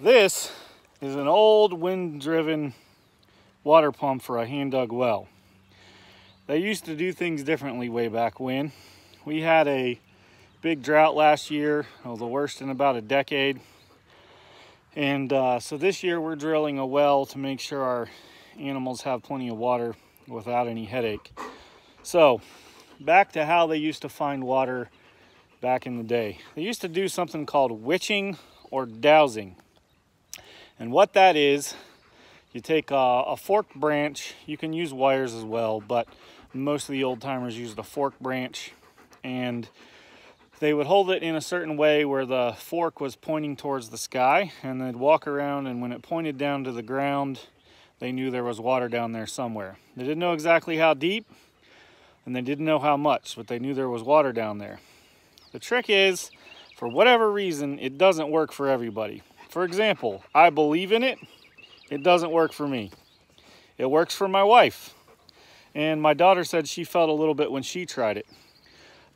This is an old wind-driven water pump for a hand-dug well. They used to do things differently way back when. We had a big drought last year, the worst in about a decade. And uh, so this year we're drilling a well to make sure our animals have plenty of water without any headache. So back to how they used to find water back in the day. They used to do something called witching or dowsing. And what that is, you take a, a branch, you can use wires as well, but most of the old timers used a fork branch and they would hold it in a certain way where the fork was pointing towards the sky and they'd walk around and when it pointed down to the ground they knew there was water down there somewhere. They didn't know exactly how deep and they didn't know how much, but they knew there was water down there. The trick is, for whatever reason, it doesn't work for everybody. For example, I believe in it, it doesn't work for me. It works for my wife. And my daughter said she felt a little bit when she tried it.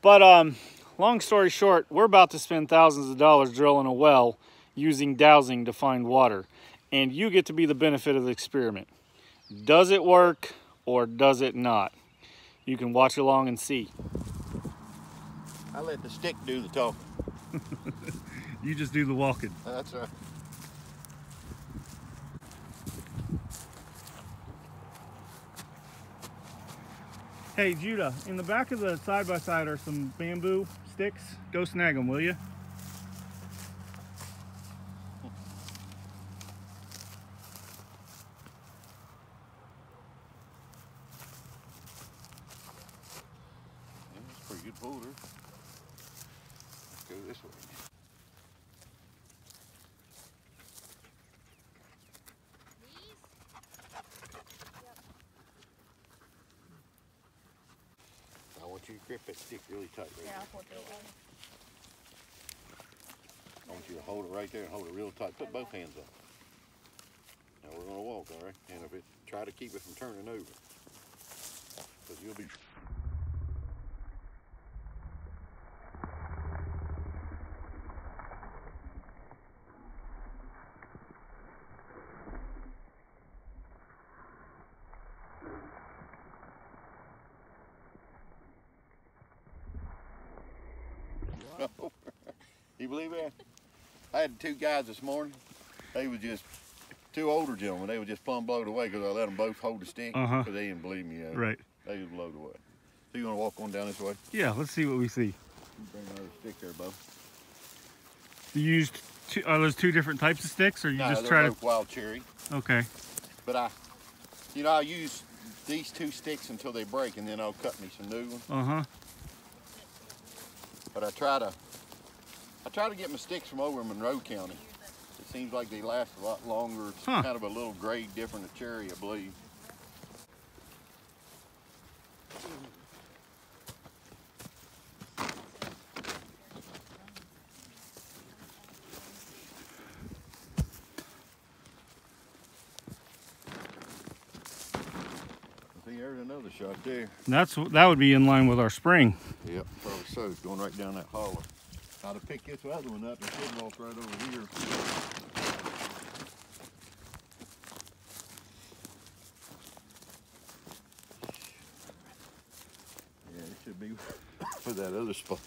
But um, long story short, we're about to spend thousands of dollars drilling a well using dowsing to find water. And you get to be the benefit of the experiment. Does it work or does it not? You can watch along and see. I let the stick do the talking. you just do the walking. That's right. Hey Judah, in the back of the side-by-side -side are some bamboo sticks. Go snag them, will you? Yeah, That's pretty good boulder. Let's go this way. Want you to grip that stick really tight right Yeah. I'll it away. I want you to hold it right there and hold it real tight. Put both hands up. Now we're gonna walk, all right? And if it, try to keep it from turning over. Cause you'll be You believe that? I had two guys this morning. They was just two older gentlemen. They were just plumb blown away because I let them both hold the stick because Uh-huh. they didn't believe me. Uh, Right. They was blown away. So you want to walk on down this way? Yeah, let's see what we see. Bring another stick there, Bo. You used two, are those two different types of sticks or you no, just try both wild cherry. okay. But I, you know, I use these two sticks until they break, and then I'll cut me some new ones. Uh-huh. But I try to, I try to get my sticks from over in Monroe County. It seems like they last a lot longer. It's Huh. kind of a little grade different of cherry, I believe. There's another shot there. That's that would be in line with our spring. Yep, probably so. It's going right down that hollow. I'd have picked this other one up and should walk right over here. Yeah, it should be for that other spot.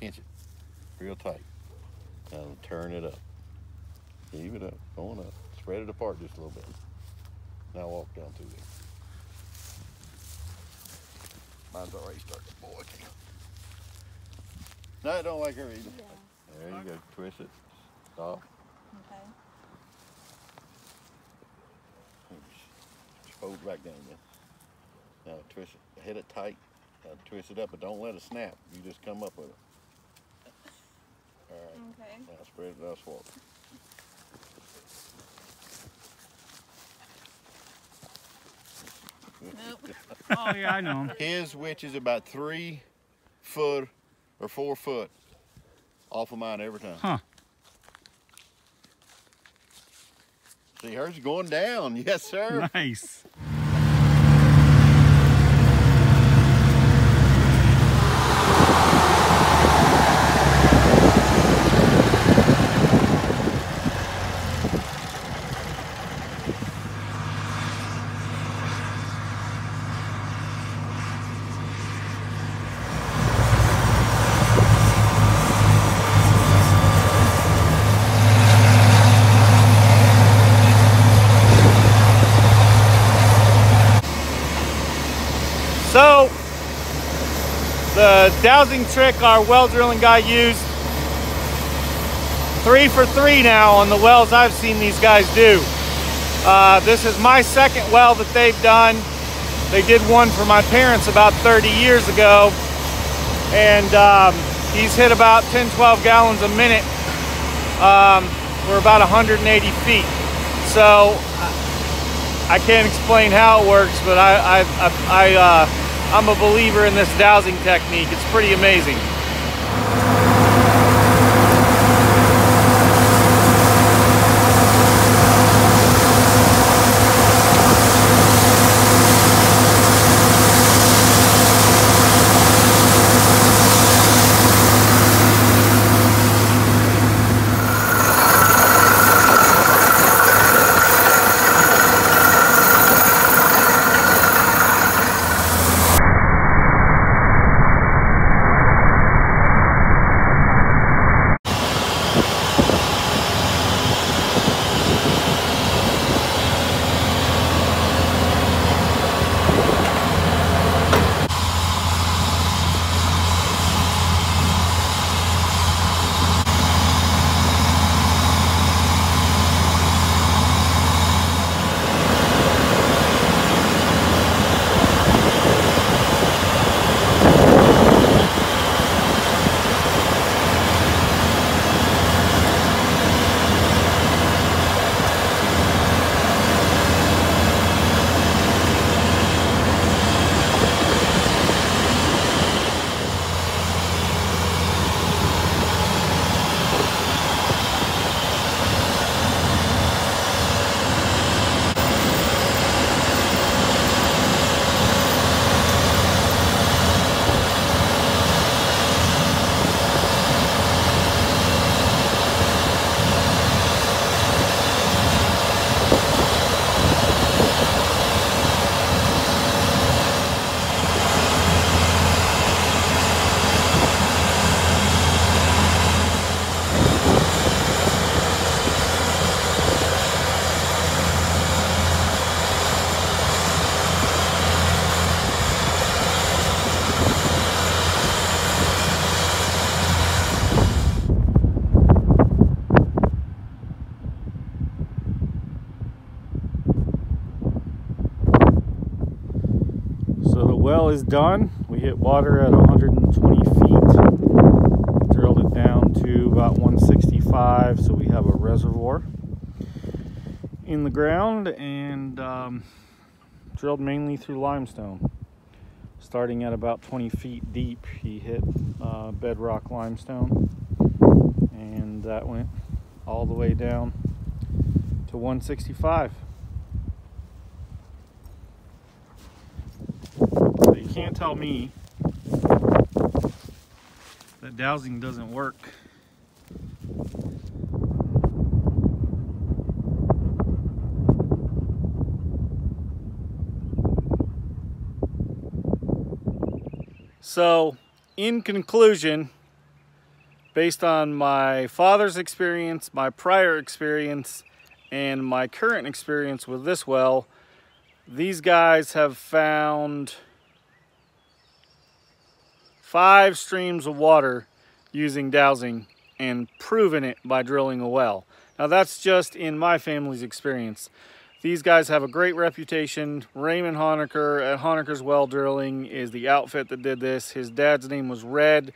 Pinch it real tight. Now turn it up. Keep it up, going up. Spread it apart just a little bit. Now walk down through there. Mine's already starting to boil. No, I don't like her either. There you go. Twist it. Stop. Okay. Hold it back down again. Now twist it. Hit it tight. Now twist it up, but don't let it snap. You just come up with it. All right. Okay. Now spread it out swallow. oh yeah, I know. His which is about three foot or four foot off of mine every time. Huh. See, hers going down. Yes, sir. Nice. So, the dowsing trick our well drilling guy used, three for three now on the wells I've seen these guys do. Uh, this is my second well that they've done. They did one for my parents about 30 years ago, and um, he's hit about 10, 12 gallons a minute um, for about 180 feet. So I can't explain how it works, but I, I, I, I uh, I'm a believer in this dowsing technique. It's pretty amazing. Is done. We hit water at 120 feet. Drilled it down to about 165, so we have a reservoir in the ground and um, drilled mainly through limestone. Starting at about 20 feet deep, he hit uh, bedrock limestone, and that went all the way down to 165. Can't tell me that dowsing doesn't work. So, in conclusion, based on my father's experience, my prior experience, and my current experience with this well, these guys have found five streams of water using dowsing and proven it by drilling a well. Now that's just in my family's experience. These guys have a great reputation. Raymond Honecker at Honecker's Well Drilling is the outfit that did this. His dad's name was Red,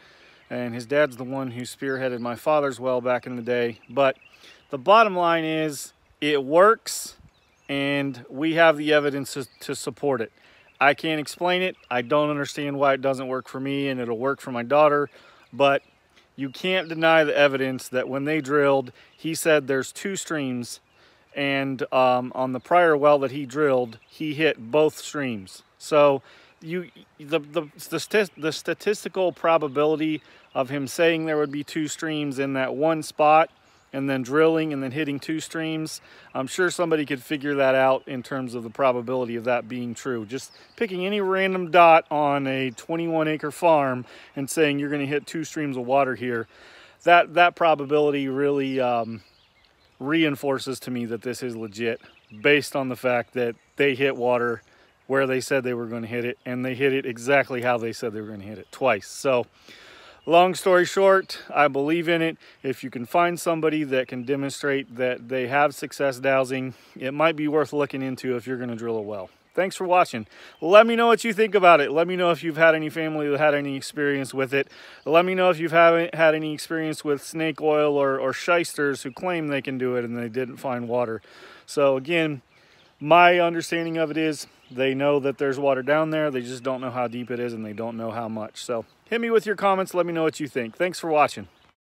and his dad's the one who spearheaded my father's well back in the day. But the bottom line is it works, and we have the evidence to, to support it. I can't explain it. I don't understand why it doesn't work for me and it'll work for my daughter, but you can't deny the evidence that when they drilled, he said there's two streams and um, on the prior well that he drilled, he hit both streams. So you the, the the the statistical probability of him saying there would be two streams in that one spot and then drilling and then hitting two streams. I'm sure somebody could figure that out in terms of the probability of that being true. Just picking any random dot on a 21 acre farm and saying you're gonna hit two streams of water here, that, that probability really um, reinforces to me that this is legit based on the fact that they hit water where they said they were going to hit it and they hit it exactly how they said they were going to hit it twice. So long story short, I believe in it. If you can find somebody that can demonstrate that they have success dowsing, it might be worth looking into if you're going to drill a well. Thanks for watching. Let me know what you think about it. Let me know if you've had any family that had any experience with it. Let me know if you've haven't had any experience with snake oil or, or shysters who claim they can do it and they didn't find water. So again, my understanding of it is they know that there's water down there. They just don't know how deep it is and they don't know how much. So hit me with your comments. Let me know what you think. Thanks for watching.